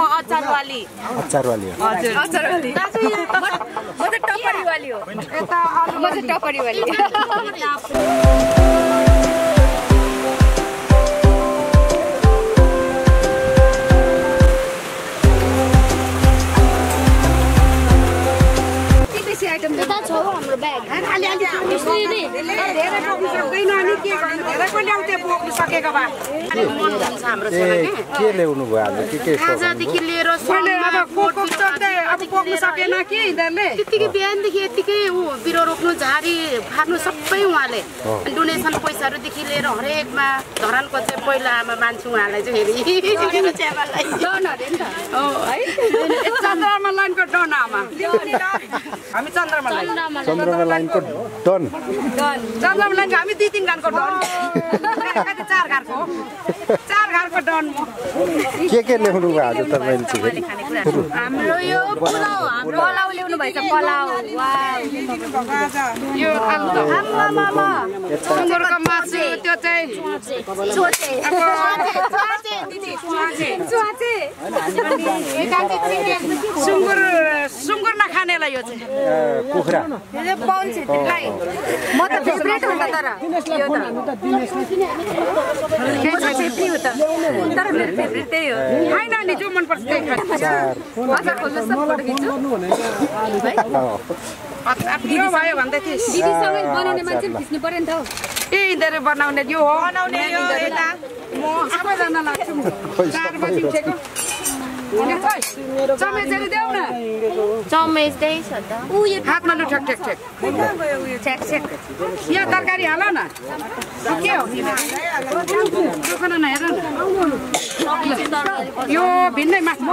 म हजुर। दाजु म म त टपरीवाली हो। म चाहिँ टपरीवाली यता छ हौ हाम्रो ब्याग अलिअलि धेरै बोक्नु सक्दैन अनि के गर्नु? धेरै पनि ल्याउँथे बोक्नु सकेको भए। ए के ल्याउनु भयो आज के के खाजादेखि लिएर अब अब बोक्नु सकेन कि यिनीहरूले? त्यतिकै बिहानदेखि यतिकै ऊ बिरो रोप्नु झारी फार्नु सबै उहाँले। डोनेसन पैसाहरूदेखि लिएर हरेकमा धरानको चाहिँ पहिला आमा मान्छु उहाँलाई चाहिँ हेरि। मेरो च्यामालाई हो? है चन्द्रमा लाइनको डनामा हामी चन्द्रमा लाइन चन्द्रमा लाइनको डन। चन्द्रमा लाइनको हामी दुई तिन घरको डन। कति चार घरको। चार घरको डन के के ल्याउनु भयो आज तपाईँले हाम्रो यो पुलाउ हाम्रो पलाउ। ल्याउनु भएछ। पलाउ। यो आलु सुँगुरको मासु त्यो चाहिँ। सुँगुर सुँगुर नखानेलाई यो चाहिँ अ, कुखुरा पवन छेत्रीलाई म त फेभरेट हो तर छेत्री हो त तर मेरो फेभरेट त्यही हो होइन नि जो मनपर्छ त्यही अचार खिच्छु भयो भन्दै थिएँ दिदीसँगै बनाउने मान्छे पनि खिच्नु पर्यो नि त हौ ए यिनीहरू बनाउने यो हो। बनाउने यो यता। म सबैजना लाग्छु म। चार बजी उठेको चमेचेरी देऊ न चमेच त्यही छ त हातमा लु ठेक ठेक ठेक छ्याक छ्याक यहाँ तरकारी हाल न के हो न हेर न यो भिन्नै मासु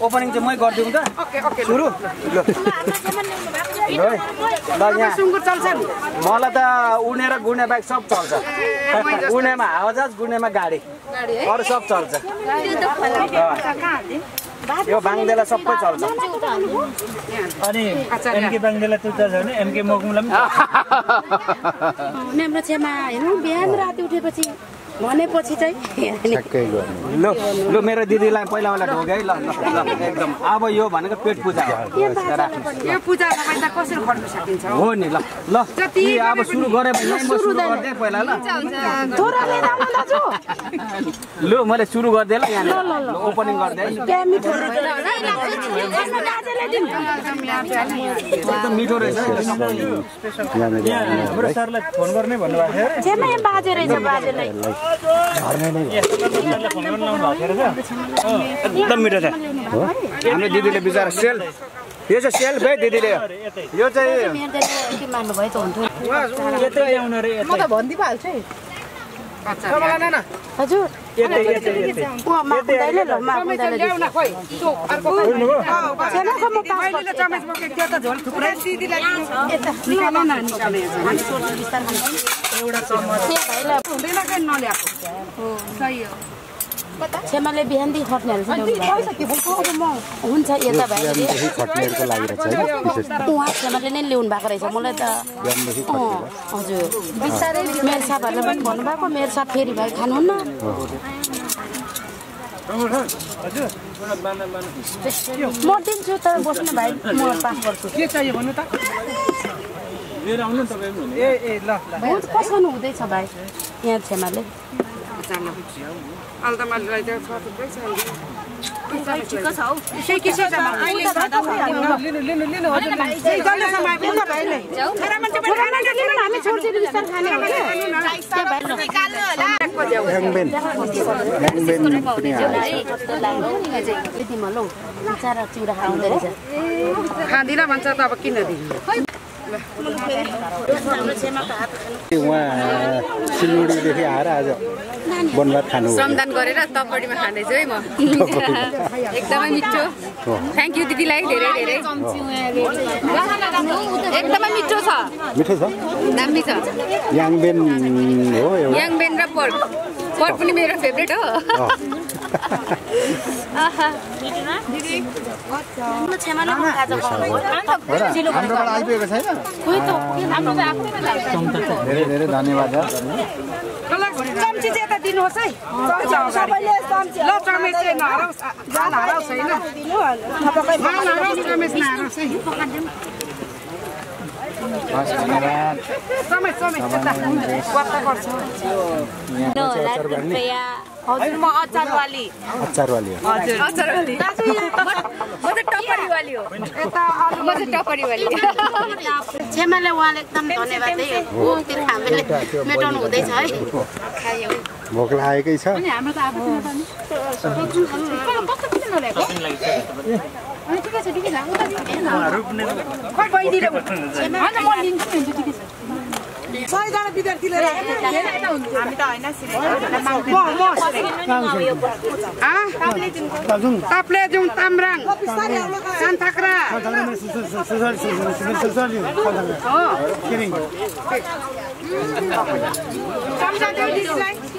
ओपनिङ चाहिँ मै गरिदिउँ त ओके ओके सुरु सुँगुर चल्छ मलाई त उड्ने र गुड्ने बाइक सब चल्छ उड्नेमा हावाजहाज गुड्नेमा गाडी अरू सब चल्छ। यो बाङ्देला सबै चल्छ। अनि एमके बाङ्देला तुल्छ भने एमके मगमुला पनि हाम्रो छेमा हेर्नु बिहान राति उठेपछि भनेपछि चाहिँ ठ्याक्कै गर्ने ल लु मेरो दिदीलाई पहिला पहिला ढोगे है ल ल ल एकदम अब यो भनेको पेट पूजा हो यो पूजा तपाईँ त कसरी खट्नु सकिन्छ हो नि ल ल यी अब सुरु गरे भने म सुरु गरिदिएँ पहिला ल लु मैले सुरु गरिदिएँ ल यहाँ ल ओपनिङ गरिदिएँ मिठो रहेछ हाम्रो सरलाई फोन गर्ने भन्नुभएको थियो अरे छेमा यहाँ बाजे रहेछ बाजेलाई एकदम मिठो छ हाम्रो दिदीले बिचरा सेल यो चाहिँ सेल्फ है दिदीले यो चाहिँ भयो त यतै हजुर न निकाल्ने हुँदैन कि नल्याएको सही हो छेमाले बिहानदेखि खट्नेहरू हुन्छ यता भाइ बिहानदेखि खट्नेहरूको लागिरहेछ होइन विशेष उहाँ छेमाले नै ल्याउनु भएको रहेछ मलाई त हजुर. बिस्तारै मेरो सापहरूले पनि भन्नुभएको मेरो साप फेरि भाइ खानुहुन्न म दिन्छु तर बस्नु भाइ म पास गर्छु। के चाहियो भन्नु त? लिएर आउनु ए ए ल ल हुन्छ पसाउनु हुँदैछ भाइ यहाँ छेमाले त छ थुप्रै छ खाँदिनँ भन्छ त अब किन दिनु उहाँ सिलगढीदेखि आएर आज बनभात खानु श्रमदान गरेर तपडीमा खाँदैछु है म। एकदमै मिठो। थ्याङ्क यू दिदीलाई धेरै धेरै। एकदमै मिठो छ। मिठो छ? दामी छ। याङबेन हो याङबेन र पर्क पर्क पनि मेरो फेभरेट हो। हाम्रोबाट आइपुगेको छैन धेरै धेरै धन्यवाद चम्ची चाहिँ यता दिनुहोस् है सबैले ल चमेच चाहिँ नहराओस् जान हराओस् होइन माल हराओस् चमेच नहराओस् है हस् धन्यवाद चमेच चमेच यता वार्ता गर्छ हजुर म अचारवाली। अचारवाली हो। अचरवाली। म चाहिँ टपरीवाली हो। यता म चाहिँ टपरीवाली। छेमाले उहाँले एकदम धन्यवाद है। भोकतिर हामीले मेटाउनु हुँदैछ है। भोक लागेकै छ। खोइ बहिनीले होइन म लिन्छु नि ठिकै छ। सयजना विद्यार्थी लिएर ताप्लेजुङ तामराङ कान्थाक्रा यहाँनिर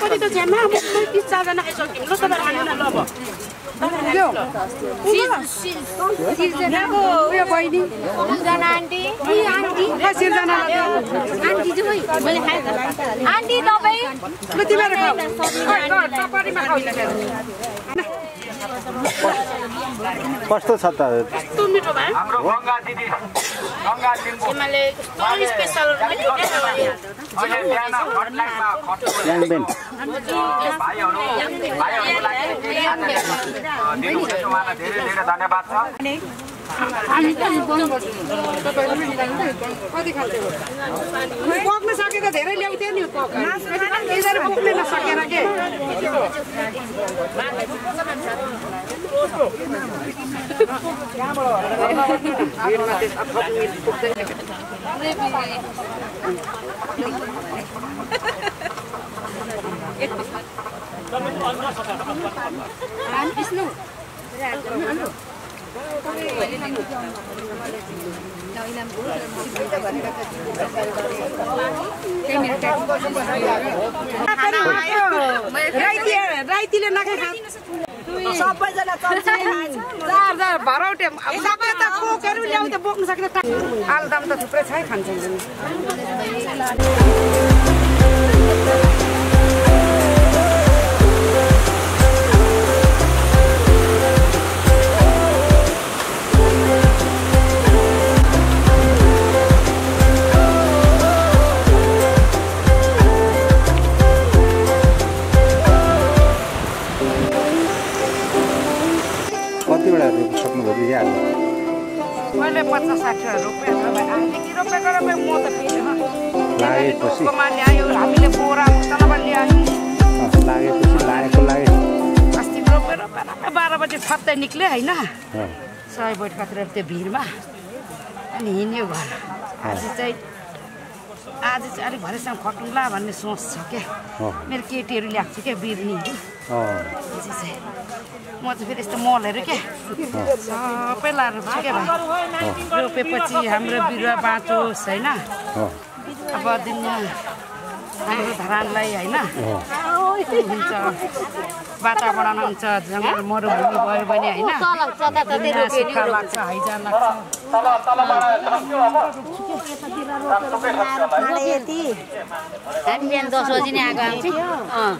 पनि त छेमा म तिस चारजना आइसक्यौँ ल तपाईँहरू आउनु न ल उयो बहिनी aunty aunty Srijana aunty aunty तपाईँ कस्तो छ त? कस्तो मिठो भयो हाम्रो गङ्गा दिदी गङ्गा लिम्बू छेमाले कस्तो स्पेसल मिठो के छ भने अहिले बिहान हटलाइनमा खट्टु याङबेन भाइहरू भाइहरूलाई दिनुहुँदैछ उहाँलाई धेरै धेरै धन्यवाद छ। कति खाल्थ्यो पक्न सके त धेरै ल्याउँथ्यो नि यिनीहरू पुग्नै नसकेर के? राइती राइतीले सबैजना चार सबै त बोक्नु सकेन आलुदम त थुप्रै छ है खान्छ कतिवटा रोपिसक्नुभयो दिदी आज मैले पचास साठीवटा रोपेँ लागेपछि। हामीले बोरा लागेपछि लागेको लागे। अस्ति रोपेर बाह्र बजी फत्तै निक्ल्यो होइन। सय बैठकतिर त्यो भिडमा अनि हिँड्यो घर। आज चाहिँ आज चाहिँ अलिक भरेसम्म खटौँला भन्ने सोच छ क्या मेरो केटीहरू ल्याएको छु क्या चाहिँ म चाहिँ फेरि यस्तो मलहरू क्या सबै लाएर रोप्छु क्या भाइ रोपेपछि हाम्रो बिरुवा बाँचोस् होइन अब दुनियाँ हाम्रो धरानलाई होइन हुन्छ वातावरण हुन्छ जङ्गल मरुभूमि भयो भने होइन सुक्खा लाग्छ हैजा लाग्छ हामी बिहान दस बजी नै आएको आउँछु। अँ।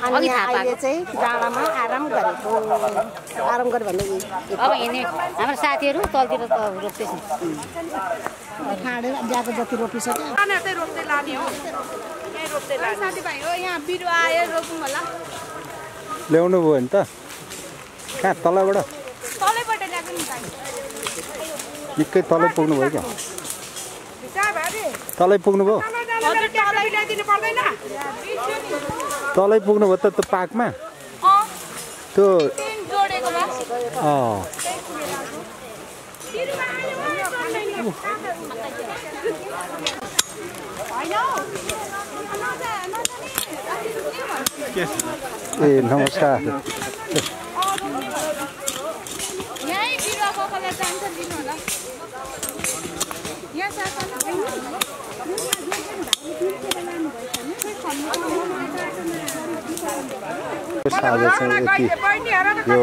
अघि थाहा पाएको। चाहिँ डाँडामा आराम गरेको। आराम गर्यो भने अब हिँड्ने। हाम्रो साथीहरू तलतिर त रोप्दैछ खाँडेर बिहाको जति रोपिसक्यो। खाना चाहिँ रोप्दै लाने हो। यहीँ रोप्दै लाने। साथीभाइ हो यहाँ बिरुवा आयो रोपौँ होला। ल्याउनु भयो नि त। कहाँ? तलबाट? निकै तलै पुग्नुभयो क्या? तलै पुग्नुभयो तल पुग्नुभयो त त्यो पाकमा? त्यो ए नमस्कार यहीँ बिरुवा कसैलाई चाहिन्छ दिनु होला यहाँ साथमा आजको साँझ चाहिँ यति यो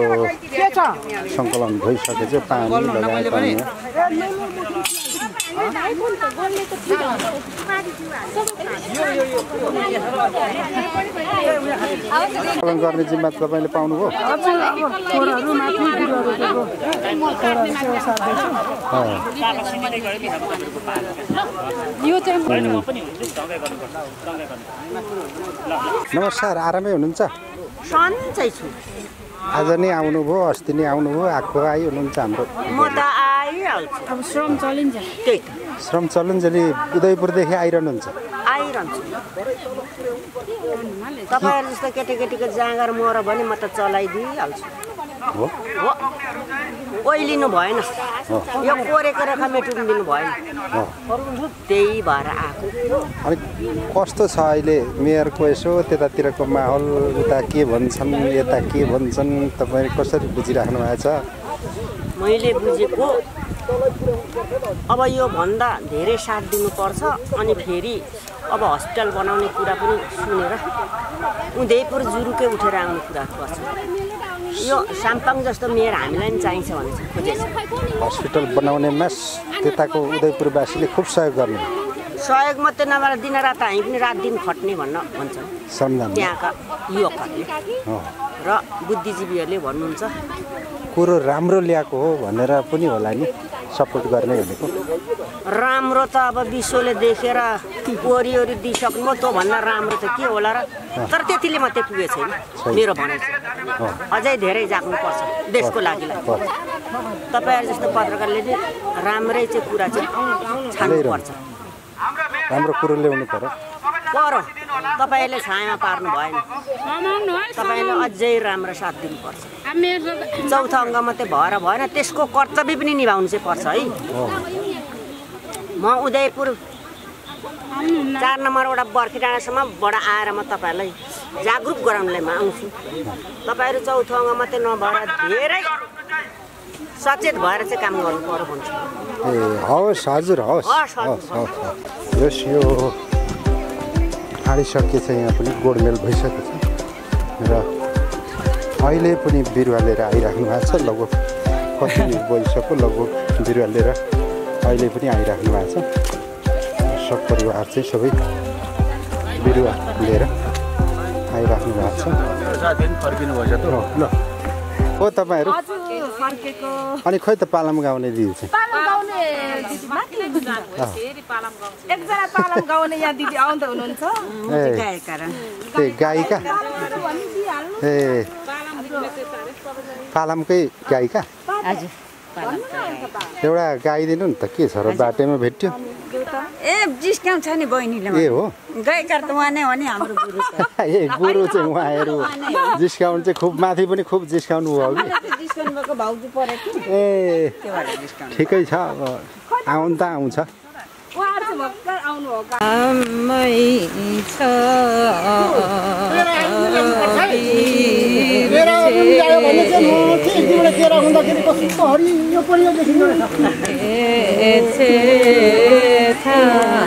सङ्कलन भइसकेछ पानी लगाए पनि सङ्कलन गर्ने जिम्मा तपाईँले पाउनुभयो नमस्कार आरामै हुनुहुन्छ सन्चै छु। आज नै आउनुभयो अस्ति नै आउनुभयो आएको आइ हुनुहुन्छ हाम्रो। म त आइहाल्छु। अब श्रम चलिन्छ। त्यही त। श्रम चलुन्जेली उदयपुरदेखि आइरहनुहुन्छ। आइरहन्छु। तपाईँहरू जस्तो केटाकेटीको जाँगर मर भने म त चलाइदिइहाल्छु। ओइलिनु भएन। यो कोरेको रेखा मेटिदिनु भएन। त्यही भएर आएको। अनि कस्तो छ अहिले मेयरको यसो त्यतातिरको माहौल? उता के भन्छन् यता के भन्छन्? तपाईँ कसरी बुझिराख्नु भएको छ? मैले बुझेको अब यो भन्दा धेरै साथ दिनुपर्छ अनि फेरि अब हस्पिटल बनाउने कुरा पनि सुनेर उदयपुर जुरुकै उठेर आउने कुरा गर्छ। यो साम्पाङ जस्तो मेयर हामीलाई पनि चाहिन्छ भने हस्पिटल बनाउनेमा त्यताको उदयपुरवासीले खुब सहयोग गर्ने। सहयोग मात्रै नभएर दिनरात हामी पनि रात दिन खट्ने भन्न भन्छ। त्यहाँका युवकहरूले। र बुद्धिजीवीहरूले भन्नुहुन्छ। कुरो राम्रो ल्याएको हो भनेर पनि होला नि। सपोर्ट गर्ने भनेको राम्रो त अब विश्वले देखेर वरिवरि दिइसक्नु त्यो भन्दा राम्रो त के होला र? तर त्यतिले मात्रै पुगेको छैन। मेरो भनाइ अझै धेरै जाग्नुपर्छ देशको लागि तपाईँहरू जस्तो पत्रकारले नि राम्रै चाहिँ कुरा चाहिँ छान्नुपर्छ। राम्रो। कुरो ल्याउनु पर्यो पर तपाईँले छायामा पार्नु भएन। तपाईँले अझै राम्रो साथ दिनुपर्छ। चौथो अङ्ग मात्रै भएर भएन त्यसको कर्तव्य पनि निभाउनु चाहिँ पर्छ है। म उदयपुर चार नम्बरबाट बर्खी डाँडासम्मबाट आएर म तपाईँहरूलाई जागरुक गराउनलाई म आउँछु। तपाईँहरू चौथो अङ्ग मात्रै नभएर धेरै सचेत भएर चाहिँ काम गर्नु पर्यो भन्छु। ए हवस् हजुर हवस्। हवस्, हवस् हवस् हवस्। यस यो आडिसकेछ यहाँ पनि गोडमेल भइसकेको छ। र अहिले पनि बिरुवा लिएर आइराख्नु भएको छ। लगभग कति भइसक्यो लगभग बिरुवा लिएर अहिले पनि आइराख्नु भएको छ। सब परिवार चाहिँ सबै बिरुवा लिएर आइराख्नु भएको छ। ल। हो तपाईँहरू अनि खोइ त पालाम गाउने दिदी चाहिँ। एकजना पालन गाउने यहाँ दिदी आउँदै हुनुहुन्छ। ए। त्यही गायिका ए। पालामकै गायिका? एउटा गाइदिनु नि त के छ र? बाटैमा भेट्यो। ए डिस्काउन्ट छ नि बहिनीले ए हो। गएकार त उहाँ नै हो नि हाम्रो गुरु त। ए गुरु चाहिँ उहाँहरू डिस्काउन्ट चाहिँ खुब माथि पनि खुब डिस्काउन्ट भयो कि? ए ठिकै छ अब आउनु त आउँछ। उहाँहरू चाहिँ भर्खर आउनु हो Yeah.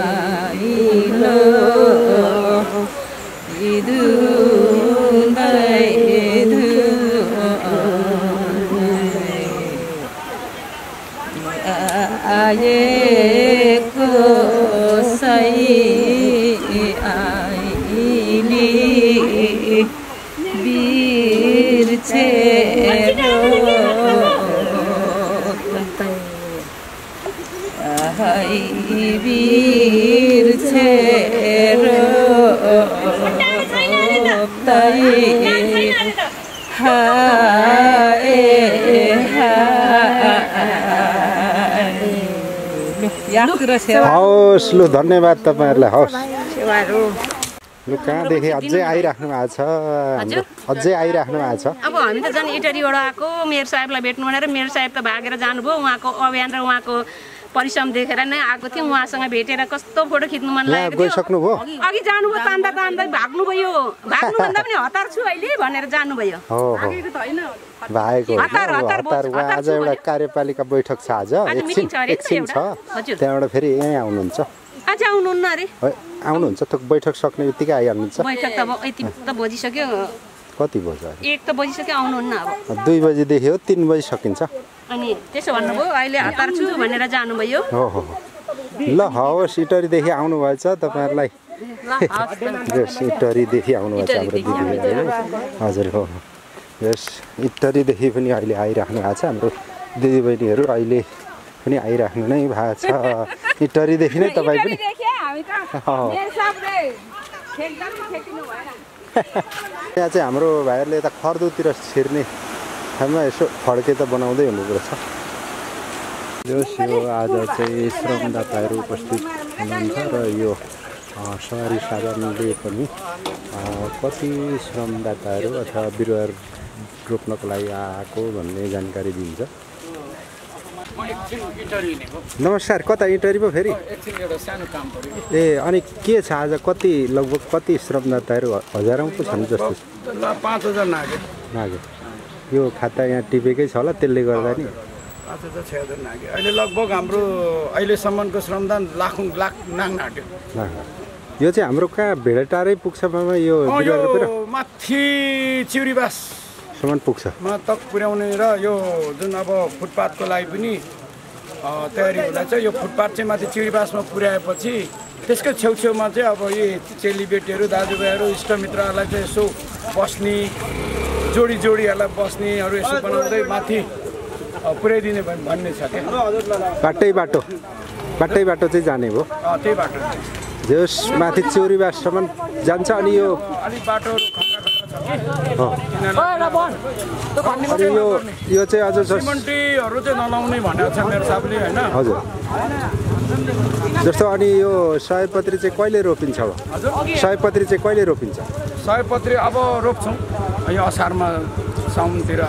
你 हवस् लु धन्यवाद तपाईँहरूलाई हवस् सेवाहरू लु कहाँदेखि अझै आइराख्नु भएको छ अझै आइराख्नु भएको छ अब हामी त झन् इटरीबाट आएको मेयर साहेबलाई भेट्नु भनेर मेयर साहेब त भागेर जानुभयो उहाँको अभियान र उहाँको परिश्रम देखेर नै आएको थियौँ उहाँसँग भेटेर कस्तो फोटो खिच्नु मन लागेको थियो। अघि जानुभयो तान्दा तान्दै भाग्नुभयो। भाग्नुभन्दा पनि हतार छु अहिले भनेर जानुभयो। आज एउटा। कार्यपालिका बैठक छ आज। एकछिन छ। त्यहाँबाट फेरि यहीँ आउनुहुन्छ। आज आउनुहुन्न अरे। आउनुहुन्छ। बैठक सक्ने बित्तिकै आइहाल्नुहुन्छ। बैठक त अब यति त बजिसक्यो। कति बज्यो? एक त बजिसक्यो आउनुहुन्न अब। दुई बजीदेखि हो तिन बजी सकिन्छ अनि त्यसो भन्नुभयो अहिले हतार छु भनेर जानुभयो। हो हो ल हवस् इटरीदेखि आउनुभएछ तपाईँहरूलाई। यस इटरीदेखि आउनुभएछ हाम्रो दिदीबहिनीहरू हजुर हो हो। यस इटरीदेखि पनि अहिले आइराख्नु भएको छ। हाम्रो दिदीबहिनीहरू अहिले पनि आइराख्नु नै भएको छ। इटरीदेखि नै तपाईँ पनि हो। यहाँ चाहिँ हाम्रो भाइहरूले यता खर्दुतिर छिर्ने ठाउँमा यसो फड्के त बनाउँदै हुनुपर्छ जस यो आज चाहिँ श्रमदाताहरू उपस्थित हुनुहुन्छ र यो सहरी साधनले पनि कति श्रमदाताहरू अथवा बिरुवा रोप्नको लागि आएको भन्ने जानकारी दिन्छ नमस्कार कता इन्टरी पो फेरि? ए अनि के छ आज? कति लगभग कति श्रमदाताहरू हजारौँ पो छन् जस्तो। पाँच हजार नाग्यो नाग्यो यो खाता यहाँ टिपेकै छ होला त्यसले गर्दा नि। पाँच हजार छ हजार नाग्यो अहिले लगभग हाम्रो अहिलेसम्मको श्रमदान लाखौँ लाख आँट्यो नाग्यो। यो चाहिँ हाम्रो कहाँ भेडाटारै पुग्छ यो माथि चिउरीबास। सम्म पुग्छ। मा तक पुर्याउने र यो जुन अब फुटपाथको लागि पनि तयारी हुँदा चाहिँ यो फुटपाथ चाहिँ माथि चिउरीबासमा पुर्याएपछि त्यसकै छेउछेउमा चाहिँ अब यी चेलीबेटीहरू दाजुभाइहरू इष्टमित्रहरूलाई चाहिँ यसो बस्ने जोडी जोडीहरूलाई बस्नेहरू यसो बनाउँदै माथि पुर्याइदिने भन्- भन्ने छ क्या बाटै बाटो। बाटै बाटो चाहिँ जाने भयो त्यही बाटो। जस माथि चौरीबाससम्म जान्छ अनि यो अलिक बाटोहरू अनि यो यो चाहिँ अझ जस सिमन्टीहरू चाहिँ नलाउने भनेको छ मेरो साहबले होइन? हजुर। जस्तो अनि यो सयपत्री चाहिँ कहिले रोपिन्छ अब? सयपत्री चाहिँ कहिले रोपिन्छ? सयपत्री अब रोप्छौँ। यो असारमा साउनतिर।